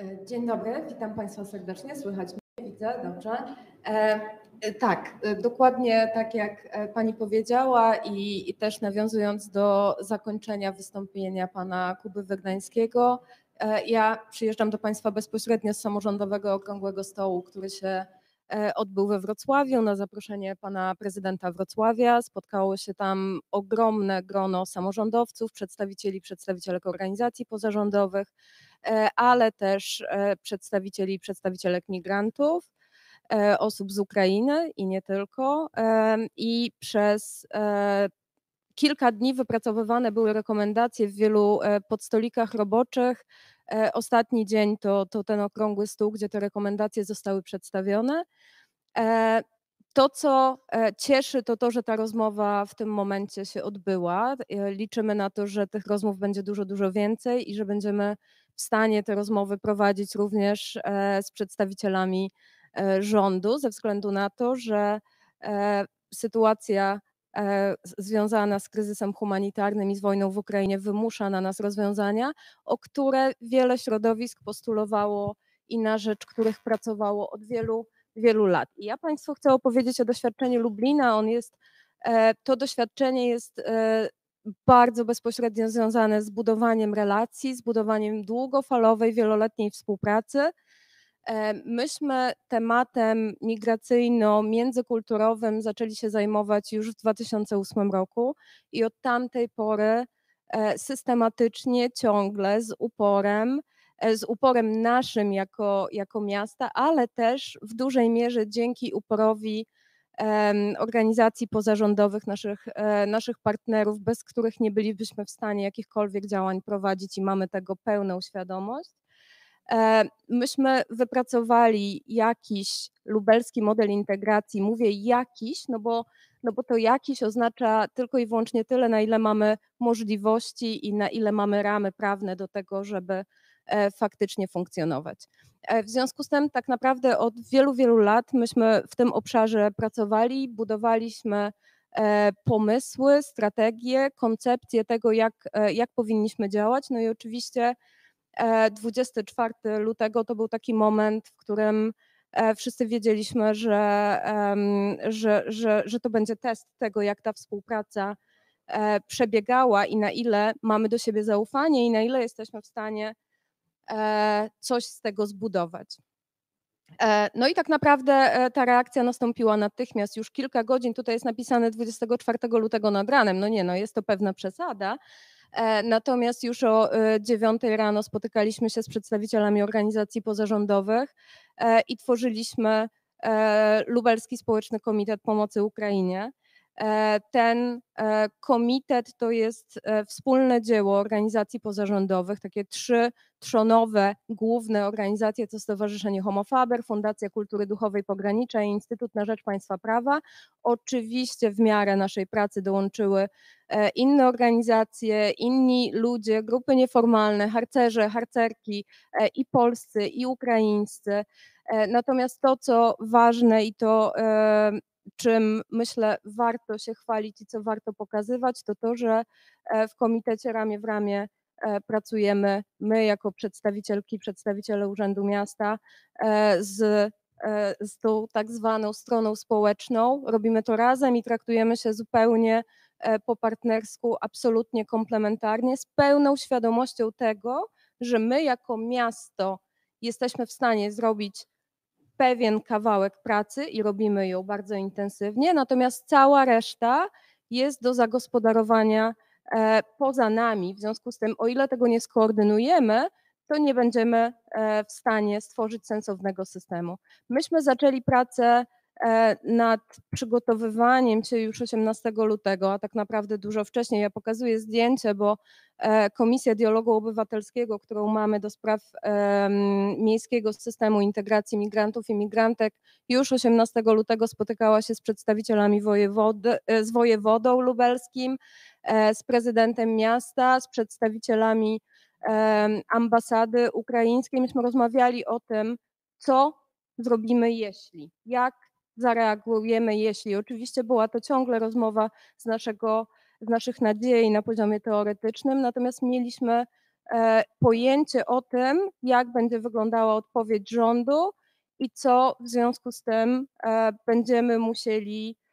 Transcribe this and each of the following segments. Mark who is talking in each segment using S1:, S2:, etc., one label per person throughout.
S1: E, dzień dobry, witam Państwa serdecznie. Słychać mnie, widzę, dobrze. E, e tak, e, dokładnie tak jak Pani powiedziała i, i, też nawiązując do zakończenia wystąpienia Pana Kuby Wygnańskiego, e, ja przyjeżdżam do Państwa bezpośrednio z samorządowego okrągłego stołu, który się odbył we Wrocławiu na zaproszenie pana prezydenta Wrocławia. Spotkało się tam ogromne grono samorządowców, przedstawicieli, przedstawicielek organizacji pozarządowych, ale też e, przedstawicieli i przedstawicielek migrantów, e, osób z Ukrainy i nie tylko. I przez kilka dni wypracowywane były rekomendacje w wielu podstolikach roboczych. Ostatni dzień to, to ten okrągły stół, gdzie te rekomendacje zostały przedstawione. To, co cieszy, to to, że ta rozmowa w tym momencie się odbyła. Liczymy na to, że tych rozmów będzie dużo, dużo więcej i że będziemy w stanie te rozmowy prowadzić również e, z przedstawicielami e, rządu, ze względu na to, że e, sytuacja związana z kryzysem humanitarnym i z wojną w Ukrainie wymusza na nas rozwiązania, o które wiele środowisk postulowało i na rzecz których pracowało od wielu, wielu lat. I ja Państwu chcę opowiedzieć o doświadczeniu Lublina. On jest, to doświadczenie jest bardzo bezpośrednio związane z budowaniem relacji, z budowaniem długofalowej, wieloletniej współpracy. E, myśmy tematem migracyjno-międzykulturowym zaczęli się zajmować już w 2008 roku i od tamtej pory e, systematycznie, ciągle, z uporem, e, z uporem naszym jako, jako miasta, ale też w dużej mierze dzięki uporowi organizacji pozarządowych, naszych, e, naszych partnerów, bez których nie bylibyśmy w stanie jakichkolwiek działań prowadzić i mamy tego pełną świadomość. E, myśmy wypracowali jakiś lubelski model integracji. Mówię jakiś, no bo, no bo to jakiś oznacza tylko i wyłącznie tyle, na ile mamy możliwości i na ile mamy ramy prawne do tego, żeby faktycznie funkcjonować. E, w związku z tym tak naprawdę od wielu, wielu lat myśmy w tym obszarze pracowali, budowaliśmy e, pomysły, strategie, koncepcje tego, jak, e, jak powinniśmy działać. No i oczywiście 24 lutego to był taki moment, w którym wszyscy wiedzieliśmy, że, że, że, że to będzie test tego, jak ta współpraca przebiegała i na ile mamy do siebie zaufanie i na ile jesteśmy w stanie E, coś z tego zbudować. E, no i tak naprawdę e, ta reakcja nastąpiła natychmiast, już kilka godzin, tutaj jest napisane 24 lutego nad ranem, no nie, no jest to pewna przesada, natomiast już o 9 rano spotykaliśmy się z przedstawicielami organizacji pozarządowych i tworzyliśmy Lubelski Społeczny Komitet Pomocy Ukrainie. E, ten e, komitet to jest e, wspólne dzieło organizacji pozarządowych, takie trzy trzonowe główne organizacje, to Stowarzyszenie Homofaber, Fundacja Kultury Duchowej Pogranicza i Instytut na Rzecz Państwa Prawa. Oczywiście w miarę naszej pracy dołączyły inne organizacje, inni ludzie, grupy nieformalne, harcerze, harcerki i polscy, i ukraińscy. Natomiast to, co ważne i to czym myślę warto się chwalić i co warto pokazywać, to to, że e, w komitecie ramię w ramię e, pracujemy my jako przedstawicielki, przedstawiciele Urzędu Miasta e, z, z tą tak zwaną stroną społeczną. Robimy to razem i traktujemy się zupełnie po partnersku, absolutnie komplementarnie, z pełną świadomością tego, że my jako miasto jesteśmy w stanie zrobić pewien kawałek pracy i robimy ją bardzo intensywnie, natomiast cała reszta jest do zagospodarowania e, poza nami. W związku z tym, o ile tego nie skoordynujemy, to nie będziemy e, w stanie stworzyć sensownego systemu. Myśmy zaczęli pracę nad przygotowywaniem się już 18 lutego, a tak naprawdę dużo wcześniej. Ja pokazuję zdjęcie, bo e, Komisja Dialogu Obywatelskiego, którą mamy do spraw miejskiego systemu integracji migrantów i migrantek, już 18 lutego spotykała się z przedstawicielami wojewody, e, z wojewodą lubelskim, z prezydentem miasta, z przedstawicielami ambasady ukraińskiej. Myśmy rozmawiali o tym, co zrobimy jeśli, jak zareagujemy, jeśli oczywiście była to ciągle rozmowa z, naszego, z naszych nadziei na poziomie teoretycznym, natomiast mieliśmy pojęcie o tym, jak będzie wyglądała odpowiedź rządu i co w związku z tym będziemy musieli E,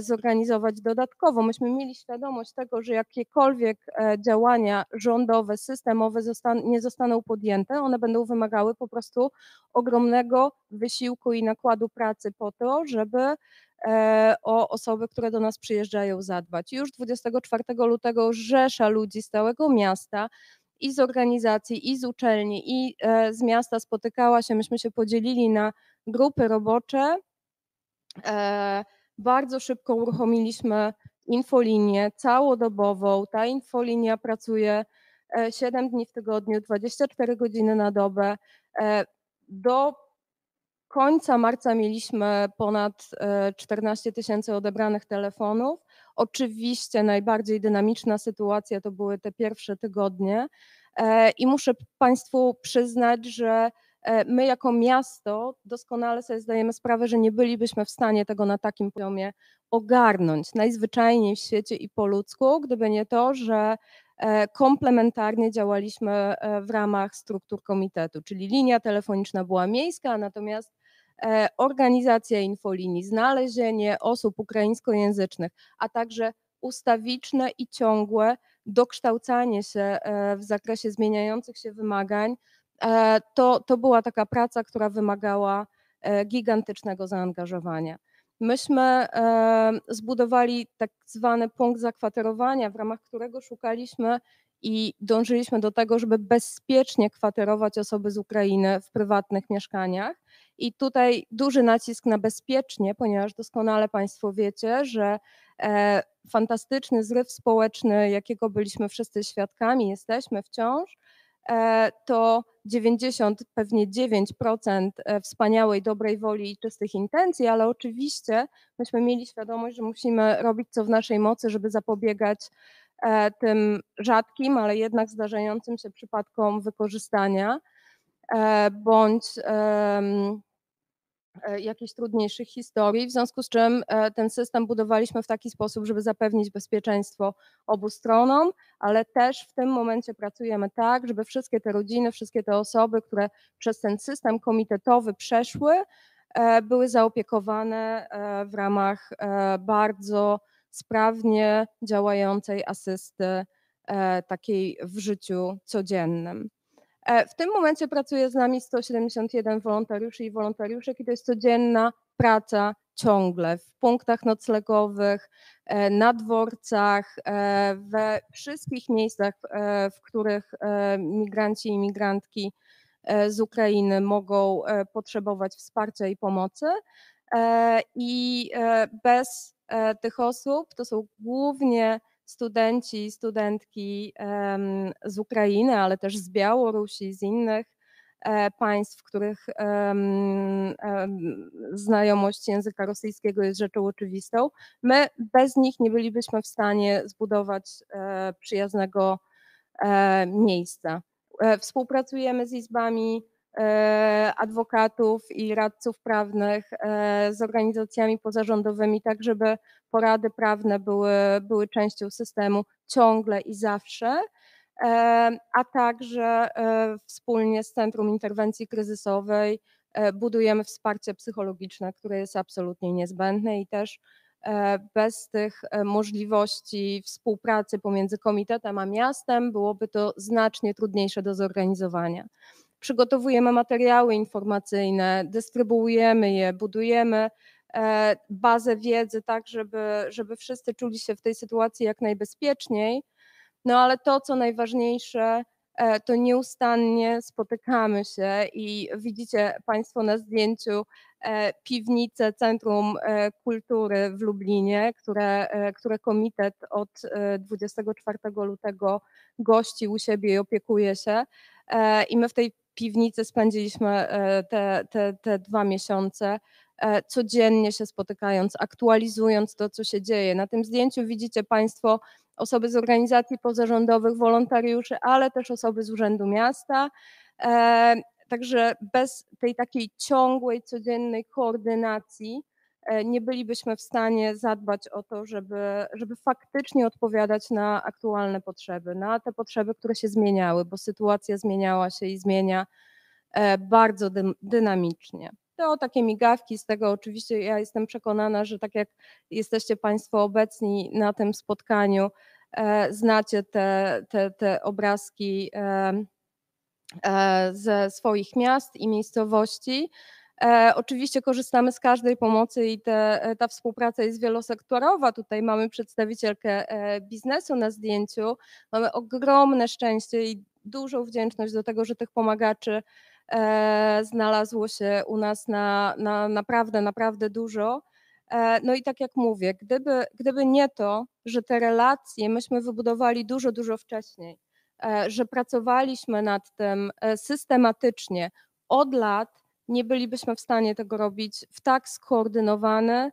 S1: zorganizować dodatkowo. Myśmy mieli świadomość tego, że jakiekolwiek e, działania rządowe, systemowe nie zostaną podjęte, one będą wymagały po prostu ogromnego wysiłku i nakładu pracy po to, żeby e, o osoby, które do nas przyjeżdżają, zadbać. Już 24 lutego rzesza ludzi z całego miasta i z organizacji, i z uczelni, i z miasta spotykała się. Myśmy się podzielili na grupy robocze bardzo szybko uruchomiliśmy infolinię całodobową. Ta infolinia pracuje 7 e, dni w tygodniu, 24 godziny na dobę. E, do końca marca mieliśmy ponad 14 e, tysięcy odebranych telefonów. Oczywiście najbardziej dynamiczna sytuacja to były te pierwsze tygodnie i muszę Państwu przyznać, że my jako miasto doskonale sobie zdajemy sprawę, że nie bylibyśmy w stanie tego na takim poziomie ogarnąć. Najzwyczajniej w świecie i po ludzku, gdyby nie to, że e, komplementarnie działaliśmy e, w ramach struktur komitetu, czyli linia telefoniczna była miejska, natomiast organizacja infolinii, znalezienie osób ukraińskojęzycznych, a także ustawiczne i ciągłe dokształcanie się w zakresie zmieniających się wymagań E, to, to była taka praca, która wymagała e, gigantycznego zaangażowania. Myśmy e, zbudowali tak zwany punkt zakwaterowania, w ramach którego szukaliśmy i dążyliśmy do tego, żeby bezpiecznie kwaterować osoby z Ukrainy w prywatnych mieszkaniach. I tutaj duży nacisk na bezpiecznie, ponieważ doskonale Państwo wiecie, że fantastyczny zryw społeczny, jakiego byliśmy wszyscy świadkami, jesteśmy wciąż, E, to 90, pewnie 9% e, wspaniałej, dobrej woli i czystych intencji, ale oczywiście myśmy mieli świadomość, że musimy robić co w naszej mocy, żeby zapobiegać e, tym rzadkim, ale jednak zdarzającym się przypadkom wykorzystania bądź E, jakichś trudniejszych historii, w związku z czym e, ten system budowaliśmy w taki sposób, żeby zapewnić bezpieczeństwo obu stronom, ale też w tym momencie pracujemy tak, żeby wszystkie te rodziny, wszystkie te osoby, które przez ten system komitetowy przeszły, e, były zaopiekowane w ramach bardzo sprawnie działającej asysty takiej w życiu codziennym. E, w tym momencie pracuje z nami 171 wolontariuszy i wolontariuszek i to jest codzienna praca ciągle w punktach noclegowych, e, na dworcach, e, we wszystkich miejscach, w których migranci i migrantki z Ukrainy mogą potrzebować wsparcia i pomocy. I bez tych osób to są głównie studenci, studentki z Ukrainy, ale też z Białorusi, z innych e, państw, w których znajomość języka rosyjskiego jest rzeczą oczywistą. My bez nich nie bylibyśmy w stanie zbudować e, przyjaznego e, miejsca. Współpracujemy z izbami adwokatów i radców prawnych e, z organizacjami pozarządowymi, tak żeby porady prawne były, były częścią systemu ciągle i zawsze, e, a także wspólnie z Centrum Interwencji Kryzysowej budujemy wsparcie psychologiczne, które jest absolutnie niezbędne i też bez tych możliwości współpracy pomiędzy komitetem a miastem byłoby to znacznie trudniejsze do zorganizowania przygotowujemy materiały informacyjne, dystrybuujemy je, budujemy e, bazę wiedzy, tak żeby, żeby wszyscy czuli się w tej sytuacji jak najbezpieczniej. No ale to, co najważniejsze, e, to nieustannie spotykamy się i widzicie Państwo na zdjęciu e, piwnicę Centrum Kultury w Lublinie, które, które komitet od 24 lutego gości u siebie i opiekuje się. I my w tej piwnicy spędziliśmy e, te, te, te dwa miesiące, e, codziennie się spotykając, aktualizując to, co się dzieje. Na tym zdjęciu widzicie Państwo osoby z organizacji pozarządowych, wolontariuszy, ale też osoby z Urzędu Miasta. E, także bez tej takiej ciągłej, codziennej koordynacji nie bylibyśmy w stanie zadbać o to, żeby, żeby faktycznie odpowiadać na aktualne potrzeby, na te potrzeby, które się zmieniały, bo sytuacja zmieniała się i zmienia e, bardzo dy, dynamicznie. To takie migawki z tego oczywiście ja jestem przekonana, że tak jak jesteście Państwo obecni na tym spotkaniu, e, znacie te, te, te obrazki ze swoich miast i miejscowości. E, oczywiście korzystamy z każdej pomocy i te, e, ta współpraca jest wielosektorowa. Tutaj mamy przedstawicielkę e, biznesu na zdjęciu. Mamy ogromne szczęście i dużą wdzięczność do tego, że tych pomagaczy znalazło się u nas na, na naprawdę, naprawdę dużo. No i tak jak mówię, gdyby, gdyby nie to, że te relacje myśmy wybudowali dużo, dużo wcześniej, że pracowaliśmy nad tym systematycznie od lat, nie bylibyśmy w stanie tego robić w tak skoordynowany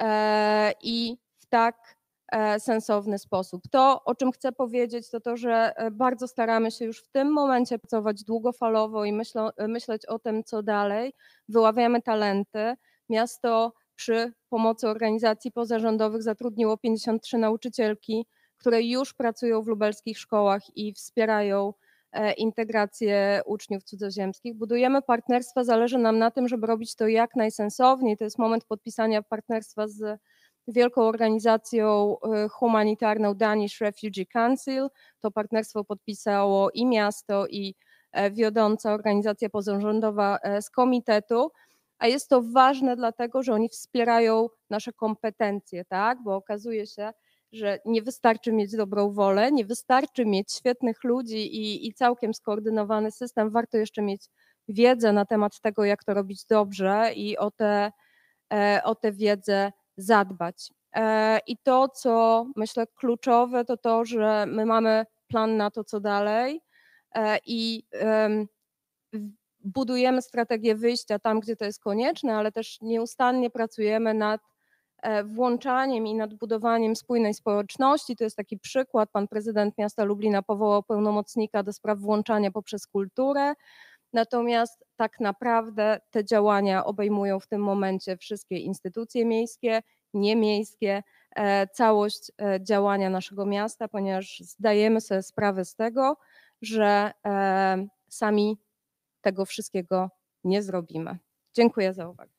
S1: e, i w tak e, sensowny sposób. To, o czym chcę powiedzieć, to to, że e, bardzo staramy się już w tym momencie pracować długofalowo i myślą, myśleć o tym, co dalej. Wyławiamy talenty. Miasto przy pomocy organizacji pozarządowych zatrudniło 53 nauczycielki, które już pracują w lubelskich szkołach i wspierają integrację uczniów cudzoziemskich. Budujemy partnerstwa, zależy nam na tym, żeby robić to jak najsensowniej. To jest moment podpisania partnerstwa z wielką organizacją e, humanitarną Danish Refugee Council. To partnerstwo podpisało i miasto, i e, wiodąca organizacja pozarządowa z komitetu. A jest to ważne dlatego, że oni wspierają nasze kompetencje, tak? Bo okazuje się, że nie wystarczy mieć dobrą wolę, nie wystarczy mieć świetnych ludzi i, i całkiem skoordynowany system, warto jeszcze mieć wiedzę na temat tego, jak to robić dobrze i o tę e, o tę wiedzę zadbać. E, I to, co myślę kluczowe, to to, że my mamy plan na to, co dalej e, i budujemy strategię wyjścia tam, gdzie to jest konieczne, ale też nieustannie pracujemy nad E, włączaniem i nadbudowaniem spójnej społeczności. To jest taki przykład. Pan prezydent miasta Lublina powołał pełnomocnika do spraw włączania poprzez kulturę. Natomiast tak naprawdę te działania obejmują w tym momencie wszystkie instytucje miejskie, niemiejskie, e, całość e, działania naszego miasta, ponieważ zdajemy sobie sprawę z tego, że sami tego wszystkiego nie zrobimy. Dziękuję za uwagę.